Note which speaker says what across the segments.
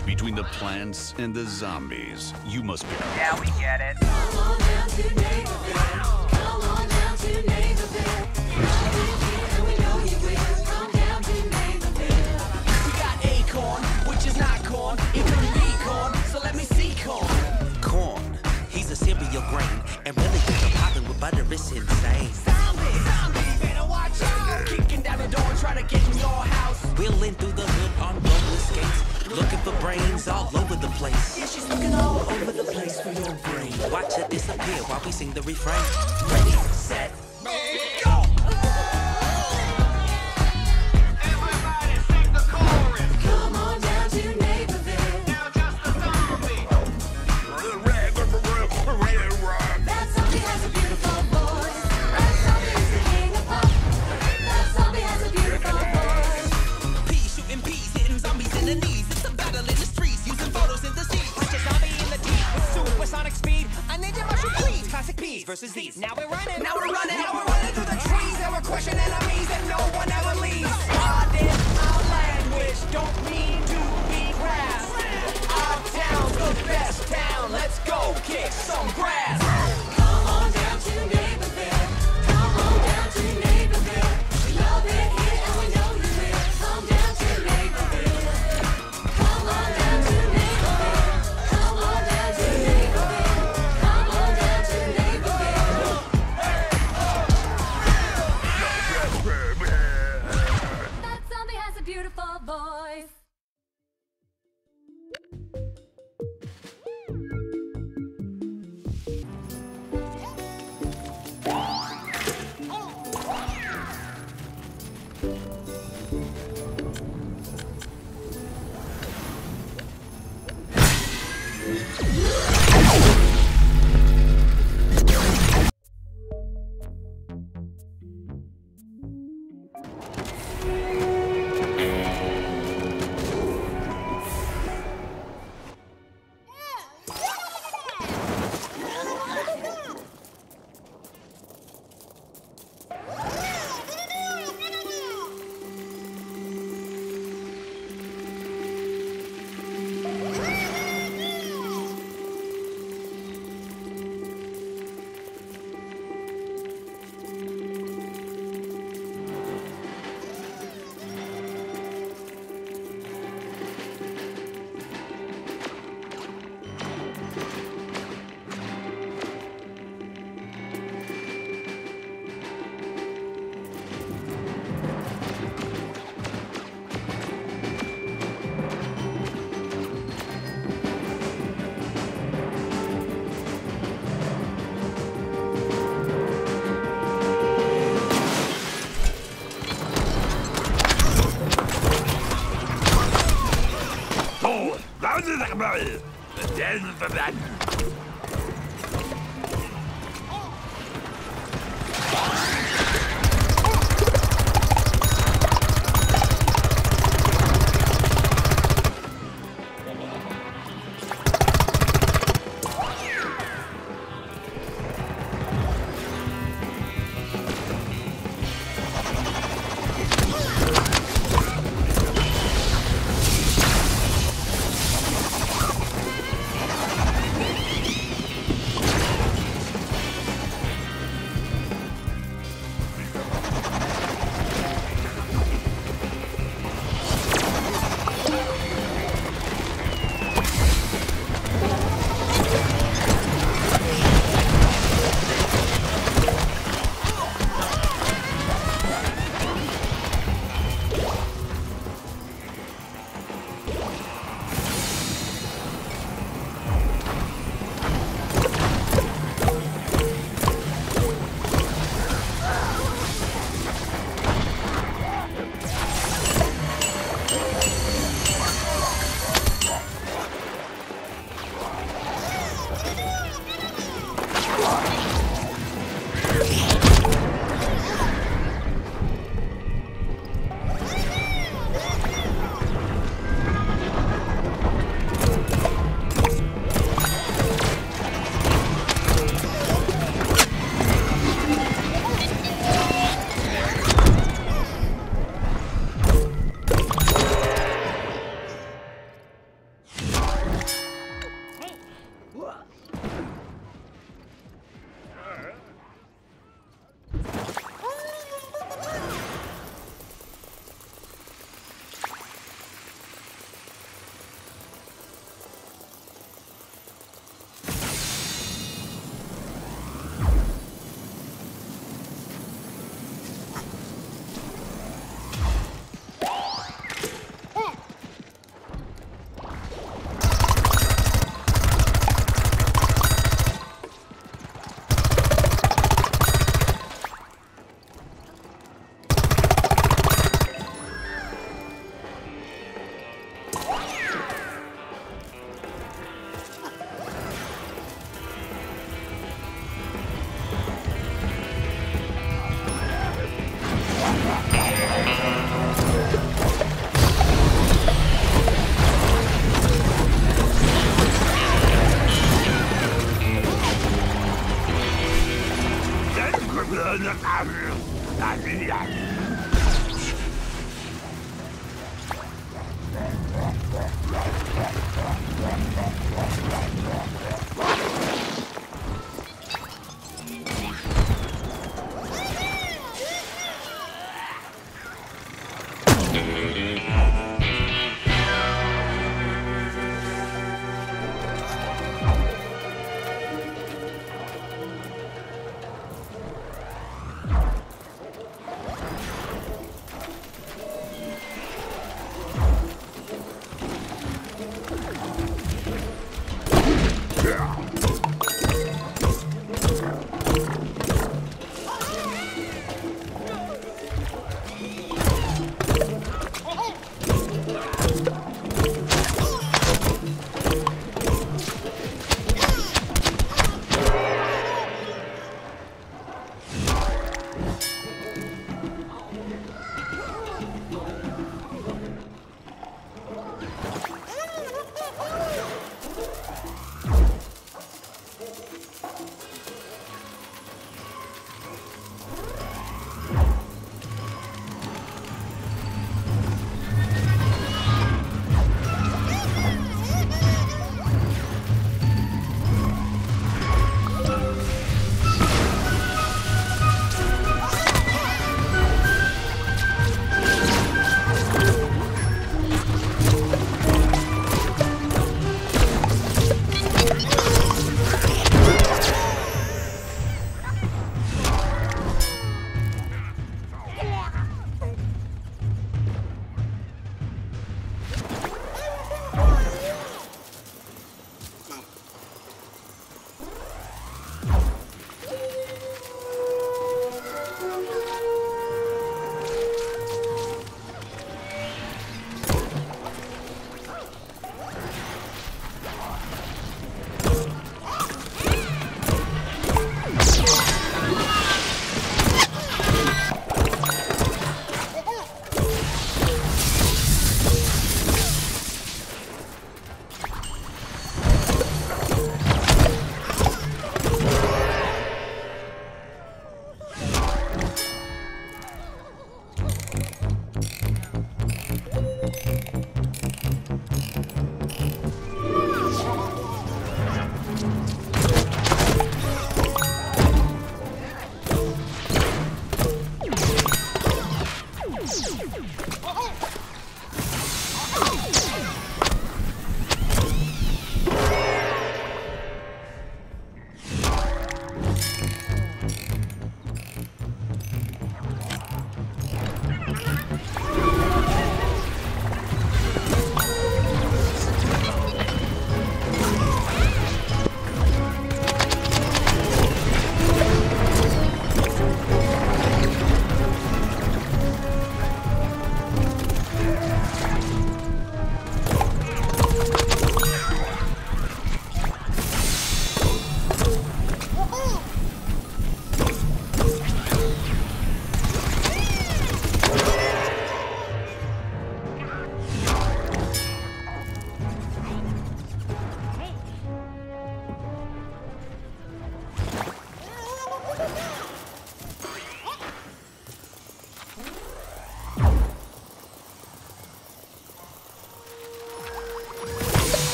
Speaker 1: raged between the plants and the zombies. You must be.
Speaker 2: Yeah, we get it.
Speaker 3: Come on down to Neighborville. Come on down to Neighborville. And we know you will. Come down to Neighborville.
Speaker 4: We got acorn, which is not corn. It could be corn, so let me see corn.
Speaker 5: Corn, he's a cereal grain, and really he's a popping with butter, it's insane.
Speaker 4: Zombie, zombie, better watch out. Kicking down the door and trying to get in your house.
Speaker 5: Wheeling through the hood on roller skates, looking for brains all over the place.
Speaker 4: Yeah, she's looking all over the place for your brain.
Speaker 5: Watch her disappear while we sing the refrain.
Speaker 4: Ready, set,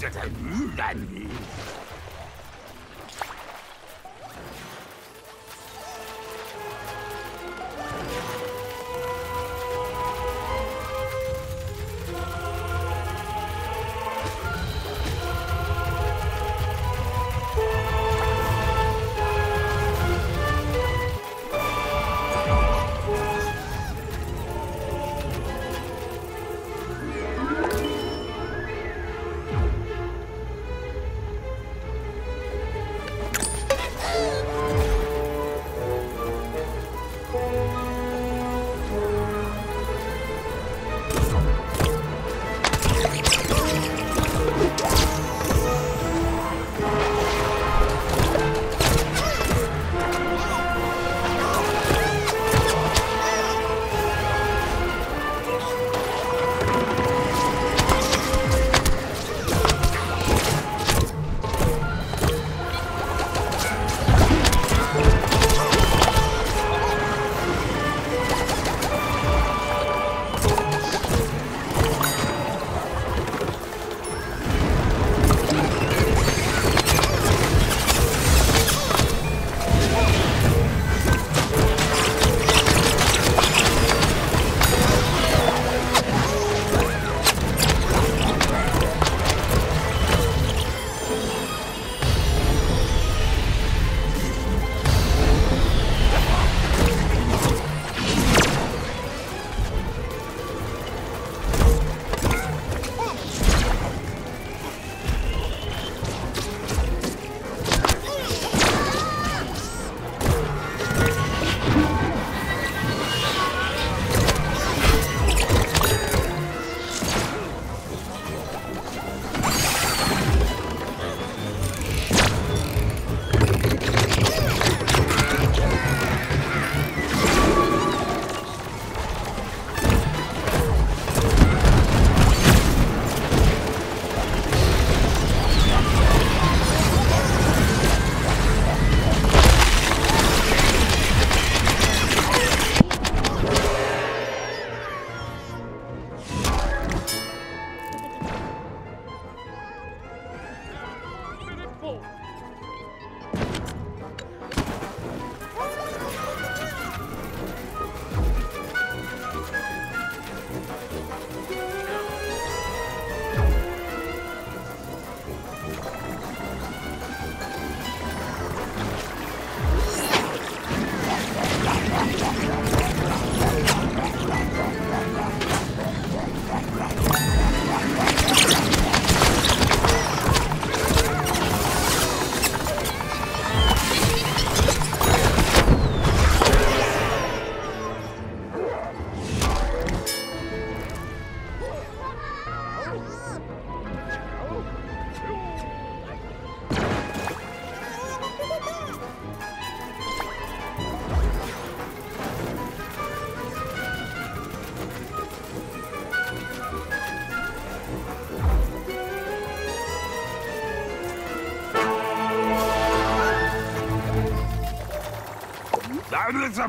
Speaker 4: 这才五百米 It's a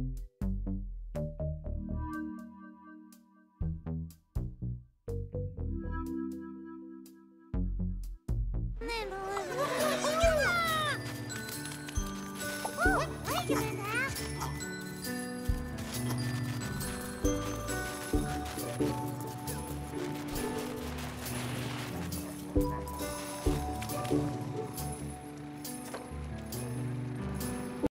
Speaker 3: ね
Speaker 2: え、ローズ。